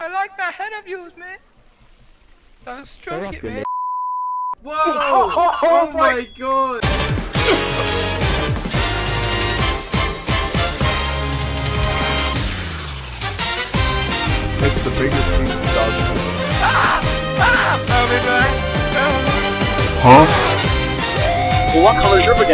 I like that head of yours, man. Don't stroke it, man. Whoa! Oh, oh, my god! That's the biggest piece of dog food. Ah! Ah! I'll be back. Huh? What color is River